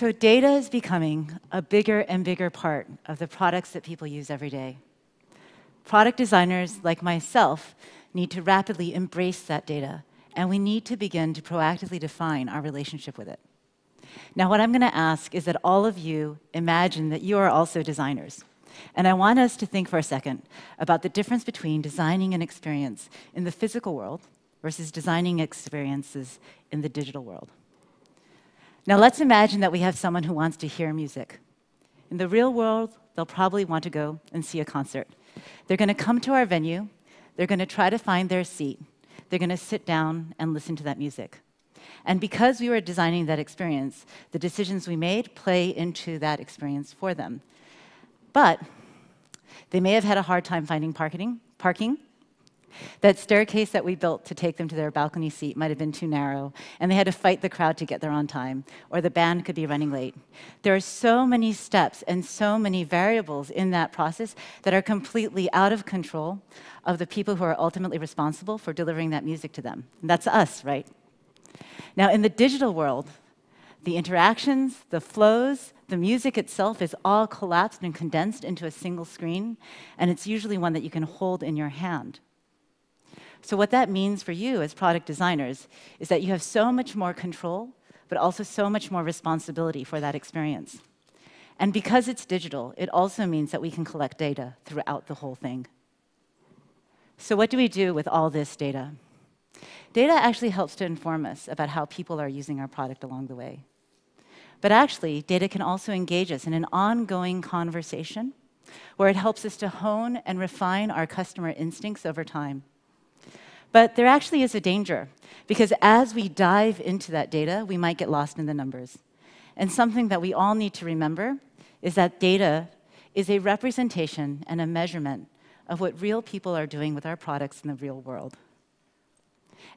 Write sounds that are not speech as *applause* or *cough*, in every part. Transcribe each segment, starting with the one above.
So, data is becoming a bigger and bigger part of the products that people use every day. Product designers like myself need to rapidly embrace that data, and we need to begin to proactively define our relationship with it. Now, what I'm going to ask is that all of you imagine that you are also designers. And I want us to think for a second about the difference between designing an experience in the physical world versus designing experiences in the digital world. Now, let's imagine that we have someone who wants to hear music. In the real world, they'll probably want to go and see a concert. They're going to come to our venue, they're going to try to find their seat, they're going to sit down and listen to that music. And because we were designing that experience, the decisions we made play into that experience for them. But they may have had a hard time finding parking, parking that staircase that we built to take them to their balcony seat might have been too narrow, and they had to fight the crowd to get there on time, or the band could be running late. There are so many steps and so many variables in that process that are completely out of control of the people who are ultimately responsible for delivering that music to them. And that's us, right? Now, in the digital world, the interactions, the flows, the music itself is all collapsed and condensed into a single screen, and it's usually one that you can hold in your hand. So, what that means for you as product designers is that you have so much more control, but also so much more responsibility for that experience. And because it's digital, it also means that we can collect data throughout the whole thing. So, what do we do with all this data? Data actually helps to inform us about how people are using our product along the way. But actually, data can also engage us in an ongoing conversation where it helps us to hone and refine our customer instincts over time. But there actually is a danger, because as we dive into that data, we might get lost in the numbers. And something that we all need to remember is that data is a representation and a measurement of what real people are doing with our products in the real world.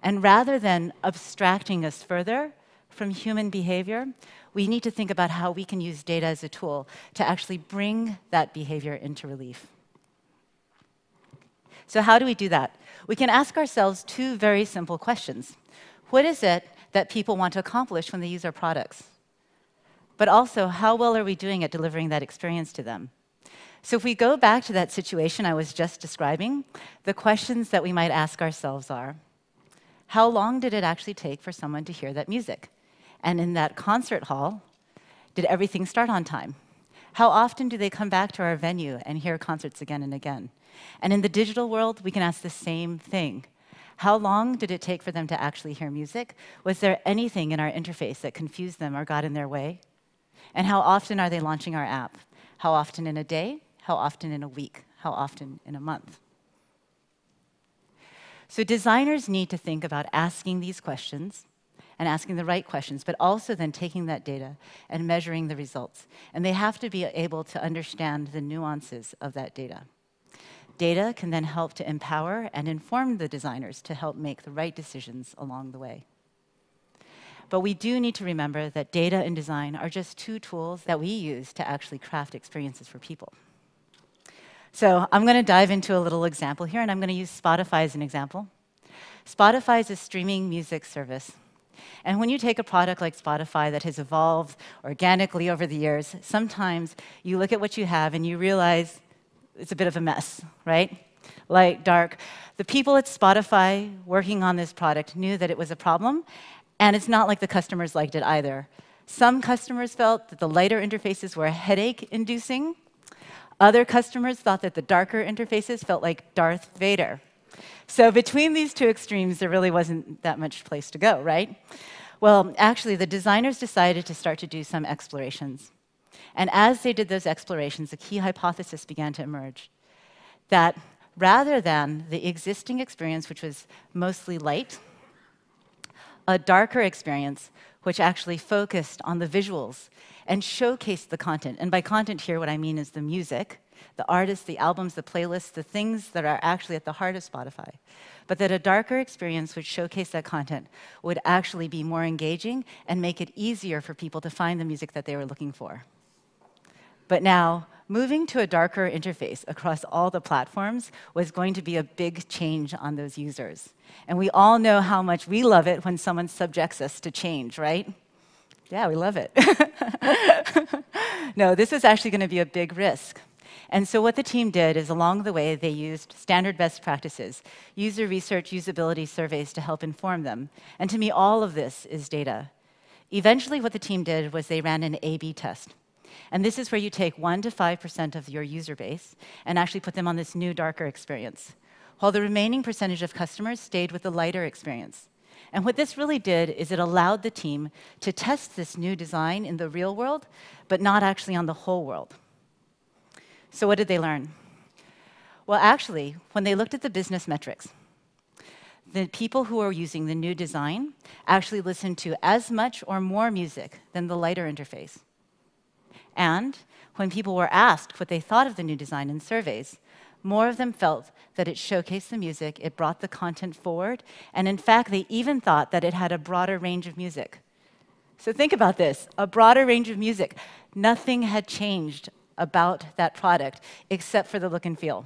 And rather than abstracting us further from human behavior, we need to think about how we can use data as a tool to actually bring that behavior into relief. So, how do we do that? We can ask ourselves two very simple questions What is it that people want to accomplish when they use our products? But also, how well are we doing at delivering that experience to them? So, if we go back to that situation I was just describing, the questions that we might ask ourselves are How long did it actually take for someone to hear that music? And in that concert hall, did everything start on time? How often do they come back to our venue and hear concerts again and again? And in the digital world, we can ask the same thing. How long did it take for them to actually hear music? Was there anything in our interface that confused them or got in their way? And how often are they launching our app? How often in a day? How often in a week? How often in a month? So, designers need to think about asking these questions and asking the right questions, but also then taking that data and measuring the results. And they have to be able to understand the nuances of that data. Data can then help to empower and inform the designers to help make the right decisions along the way. But we do need to remember that data and design are just two tools that we use to actually craft experiences for people. So I'm going to dive into a little example here, and I'm going to use Spotify as an example. Spotify is a streaming music service. And when you take a product like Spotify that has evolved organically over the years, sometimes you look at what you have and you realize it's a bit of a mess, right? Light, dark. The people at Spotify working on this product knew that it was a problem, and it's not like the customers liked it either. Some customers felt that the lighter interfaces were headache inducing. Other customers thought that the darker interfaces felt like Darth Vader. So, between these two extremes, there really wasn't that much place to go, right? Well, actually, the designers decided to start to do some explorations. And as they did those explorations, a key hypothesis began to emerge that rather than the existing experience, which was mostly light, a darker experience, which actually focused on the visuals and showcased the content. And by content here, what I mean is the music, the artists, the albums, the playlists, the things that are actually at the heart of Spotify. But that a darker experience would showcase that content would actually be more engaging and make it easier for people to find the music that they were looking for. But now, moving to a darker interface across all the platforms was going to be a big change on those users. And we all know how much we love it when someone subjects us to change, right? Yeah, we love it. *laughs* no, this is actually going to be a big risk. And so, what the team did is along the way, they used standard best practices, user research, usability surveys to help inform them. And to me, all of this is data. Eventually, what the team did was they ran an A B test. And this is where you take 1% to 5% of your user base and actually put them on this new, darker experience, while the remaining percentage of customers stayed with the lighter experience. And what this really did is it allowed the team to test this new design in the real world, but not actually on the whole world. So, what did they learn? Well, actually, when they looked at the business metrics, the people who are using the new design actually listened to as much or more music than the lighter interface. And when people were asked what they thought of the new design in surveys, more of them felt that it showcased the music, it brought the content forward, and in fact, they even thought that it had a broader range of music. So think about this a broader range of music. Nothing had changed about that product except for the look and feel.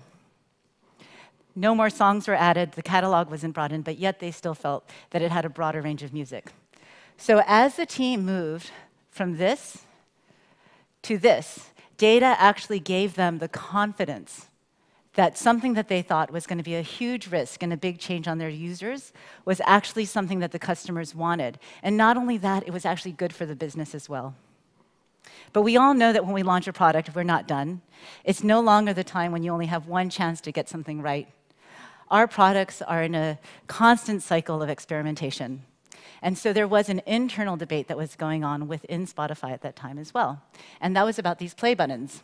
No more songs were added, the catalog wasn't brought in, but yet they still felt that it had a broader range of music. So as the team moved from this to this, data actually gave them the confidence that something that they thought was going to be a huge risk and a big change on their users was actually something that the customers wanted. And not only that, it was actually good for the business as well. But we all know that when we launch a product, we're not done. It's no longer the time when you only have one chance to get something right. Our products are in a constant cycle of experimentation. And so there was an internal debate that was going on within Spotify at that time as well. And that was about these play buttons,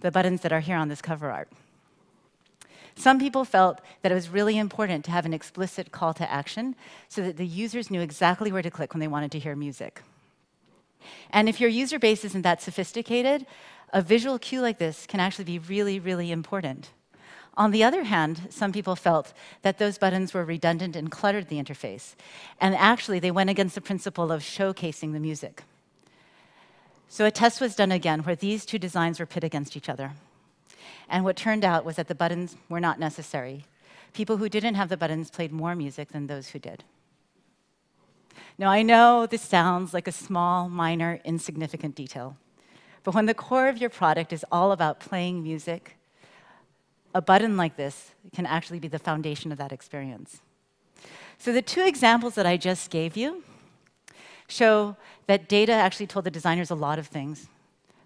the buttons that are here on this cover art. Some people felt that it was really important to have an explicit call to action so that the users knew exactly where to click when they wanted to hear music. And if your user base isn't that sophisticated, a visual cue like this can actually be really, really important. On the other hand, some people felt that those buttons were redundant and cluttered the interface. And actually, they went against the principle of showcasing the music. So a test was done again where these two designs were pit against each other. And what turned out was that the buttons were not necessary. People who didn't have the buttons played more music than those who did. Now, I know this sounds like a small, minor, insignificant detail, but when the core of your product is all about playing music, a button like this can actually be the foundation of that experience. So, the two examples that I just gave you show that data actually told the designers a lot of things.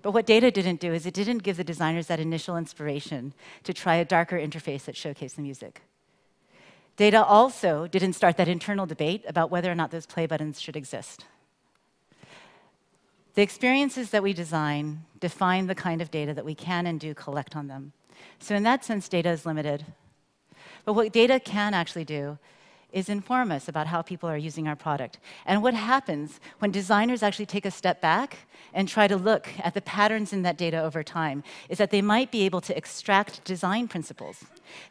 But what data didn't do is it didn't give the designers that initial inspiration to try a darker interface that showcased the music. Data also didn't start that internal debate about whether or not those play buttons should exist. The experiences that we design define the kind of data that we can and do collect on them. So, in that sense, data is limited. But what data can actually do is inform us about how people are using our product. And what happens when designers actually take a step back and try to look at the patterns in that data over time is that they might be able to extract design principles.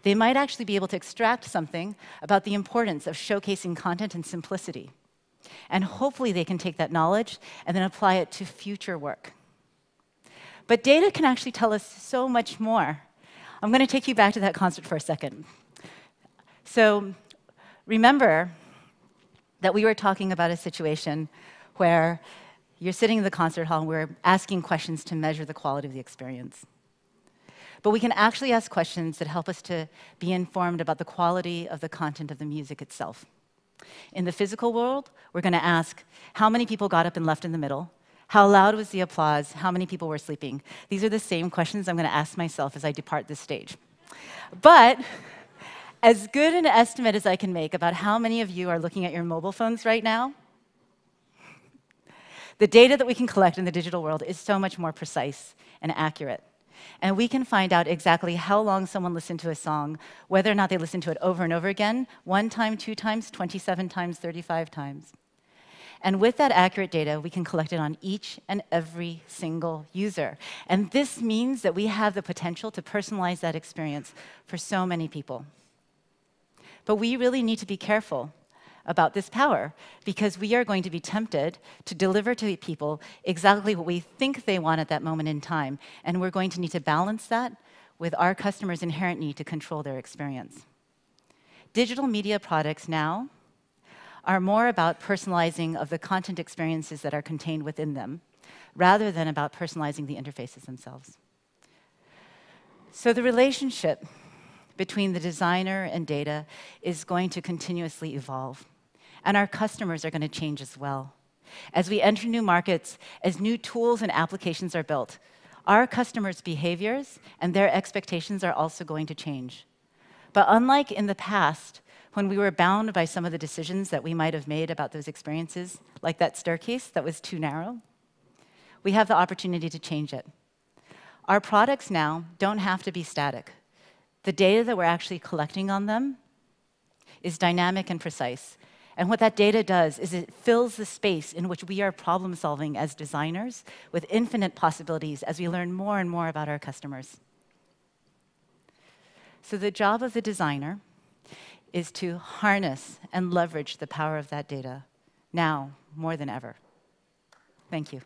They might actually be able to extract something about the importance of showcasing content and simplicity. And hopefully they can take that knowledge and then apply it to future work. But data can actually tell us so much more. I'm going to take you back to that concert for a second. So, Remember that we were talking about a situation where you're sitting in the concert hall and we're asking questions to measure the quality of the experience. But we can actually ask questions that help us to be informed about the quality of the content of the music itself. In the physical world, we're going to ask how many people got up and left in the middle? How loud was the applause? How many people were sleeping? These are the same questions I'm going to ask myself as I depart this stage. But as good an estimate as I can make about how many of you are looking at your mobile phones right now, the data that we can collect in the digital world is so much more precise and accurate. And we can find out exactly how long someone listened to a song, whether or not they listened to it over and over again, one time, two times, 27 times, 35 times. And with that accurate data, we can collect it on each and every single user. And this means that we have the potential to personalize that experience for so many people. But we really need to be careful about this power because we are going to be tempted to deliver to people exactly what we think they want at that moment in time. And we're going to need to balance that with our customers' inherent need to control their experience. Digital media products now are more about personalizing of the content experiences that are contained within them, rather than about personalizing the interfaces themselves. So the relationship between the designer and data is going to continuously evolve. And our customers are going to change as well. As we enter new markets, as new tools and applications are built, our customers' behaviors and their expectations are also going to change. But unlike in the past, when we were bound by some of the decisions that we might have made about those experiences, like that staircase that was too narrow, we have the opportunity to change it. Our products now don't have to be static. The data that we're actually collecting on them is dynamic and precise. And what that data does is it fills the space in which we are problem solving as designers with infinite possibilities as we learn more and more about our customers. So, the job of the designer is to harness and leverage the power of that data now more than ever. Thank you.